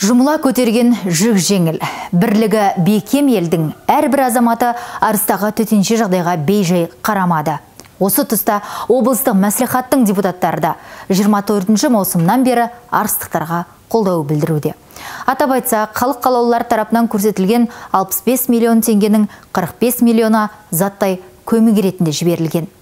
Жұмыла көтерген жүк жеңіл. Бірлігі бекем елдің әрбір азаматы арыстағы төтенше жағдайға бейжай қарамады. Осы тұста облыстық мәслихаттың депутаттары да 24 маусымнан бері арыстықтарға қолдау білдіруде. Атап айтса, халық қалаулылар тарапынан көрсетілген 65 миллион теңгенің 45 миллиона заттай көмек ретінде жіберілген.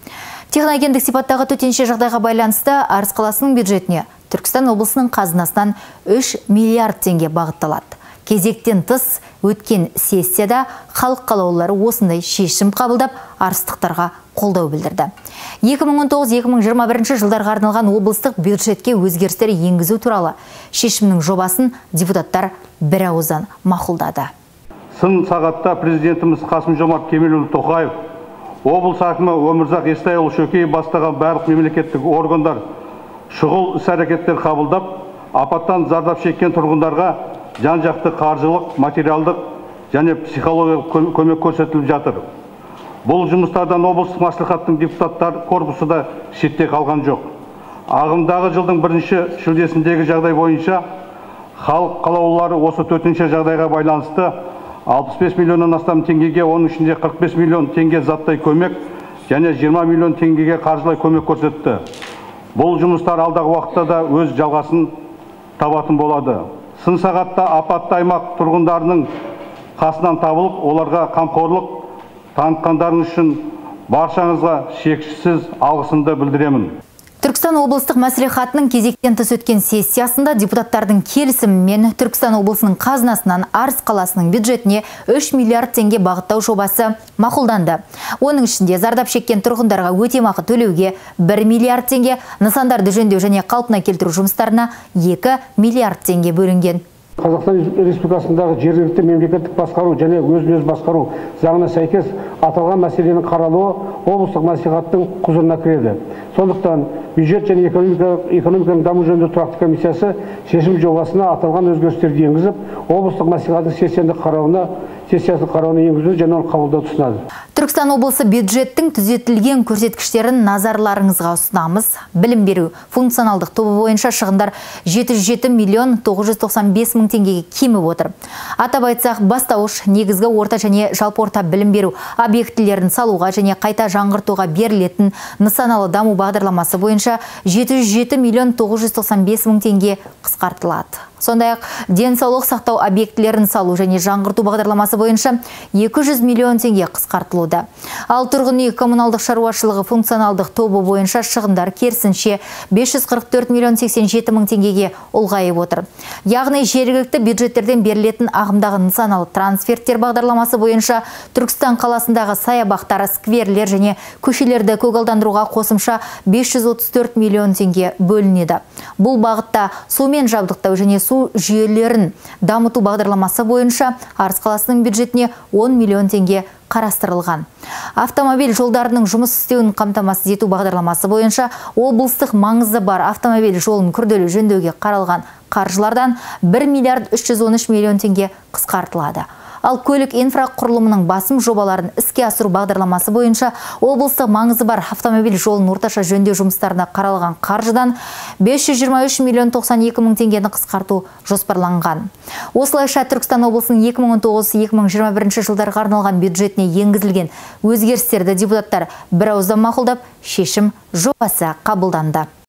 Техногендік сипаттағы төтенше жағдайға байланысты Арыс қаласының бюджетіне Түркістан облысының қазынасынан 3 миллиард теңге бағытталады. Кезектен тыс өткен сессияда халық қалаулылары осындай шешім қабылдап арыстықтарға қолдау білдірді. 2019-2021 жылдарға арналған облыстық бюджетке өзгерістер енгізу туралы шешімнің жобасын депутаттар бір ауыздан мақұлдады. Сын сағатта президентіміз Қасым Жомарт Кемелұлы Тоқаев, облыс әкімі Өмірзақ Естайұлы Шөкеев бастаған барлық мемлекеттік органдар шұғыл іс әрекеттер қабылдап апаттан зардап шеккен тұрғындарға жан жақты қаржылық материалдық және психологиялық көмек көрсетіліп жатыр. Бұл жұмыстардан облыстық мәслихаттың депутаттар корпусы да шетте қалған жоқ. Ағымдағы жылдың бірінші шілдесіндегі жағдай бойынша халық қалаулылары осы төтенше жағдайға байланысты 65 миллионнан астам теңгеге оның ішінде 45 миллион теңге заттай көмек және 20 миллион теңгеге қаржылай көмек көрсетті. Бұл жұмыстар алдағы уақытта да өз жалғасын табатын болады. Сын сағатта апатты аймақ тұрғындарының қасынан табылып оларға қамқорлық танытқандарыңыз үшін баршаңызға шексіз алғысымды білдіремін. Түркістан облыстық мәслихатының кезектен тыс өткен сессиясында депутаттардың келісімімен Түркістан облысының қазынасынан Арыс қаласының бюджетіне 3 миллиард теңге бағыттау жобасы мақұлданды. Оның ішінде зардап шеккен тұрғындарға өтемақы төлеуге 1 миллиард теңге, нысандарды жөндеу және қалпына келтіру жұмыстарына 2 миллиард теңге бөлінген. Қазақстан Республикасындағы жергілікті мемлекеттік басқару және өзін өзі басқару заңына сәйкес аталған мәселенің қаралуы облыстық мәслихаттың құзырына кіреді. Сондықтан бюджет және экономиканың даму жөніндегі тұрақты комиссиясы шешім жобасына аталған өзгерістерді енгізіп, облыстық мәслихаттың сессиясында қарауына сессиясының қарауына енгізу және оны қабылдауды ұсынады түркістан облысы бюджеттің түзетілген көрсеткіштерін назарларыңызға ұсынамыз. Білім беру функционалдық тобы бойынша шығындар 707 миллион 995 мың теңгеге кеміп отыр. Атап айтсақ бастауыш негізгі орта және жалпы орта білім беру объектілерін салуға және қайта жаңғыртуға берілетін нысаналы даму бағдарламасы бойынша 707 миллион 995 мың теңге қысқартылады. Сондай ақ денсаулық сақтау объектілерін салу және жаңғырту бағдарламасы бойынша 200 миллион теңге қысқартылуда. Ал тұрғын үй коммуналдық шаруашылығы функционалдық тобы бойынша шығындар керісінше 544 миллион 87 мың теңгеге ұлғайып отыр. Яғни жергілікті бюджеттерден берілетін ағымдағы нысаналы трансферттер бағдарламасы бойынша түркістан қаласындағы саябақтар скверлер және көшелерді көгалдандыруға қосымша 534 миллион теңге бөлінеді. Бұл бағытта сумен жабдықтау және су жүйелерін дамыту бағдарламасы бойынша Арыс қаласының бюджетіне 10 миллион теңге қарастырылған. Автомобиль жолдарының жұмыс істеуін қамтамасыз ету бағдарламасы бойынша облыстық маңызы бар автомобиль жолын күрделі жөндеуге қаралған қаржылардан 1 миллиард 313 миллион теңге қысқартылады ал көлік инфрақұрылымының басым жобаларын іске асыру бағдарламасы бойынша облыстық маңызы бар автомобиль жолын орташа жөндеу жұмыстарына қаралған қаржыдан 523 миллион 92 мың теңгені қысқарту жоспарланған. Осылайша Түркістан облысының 2019-2021 жылдарға арналған бюджетіне енгізілген өзгерістерді депутаттар бір ауыздан мақұлдап, шешім жобасы қабылданды.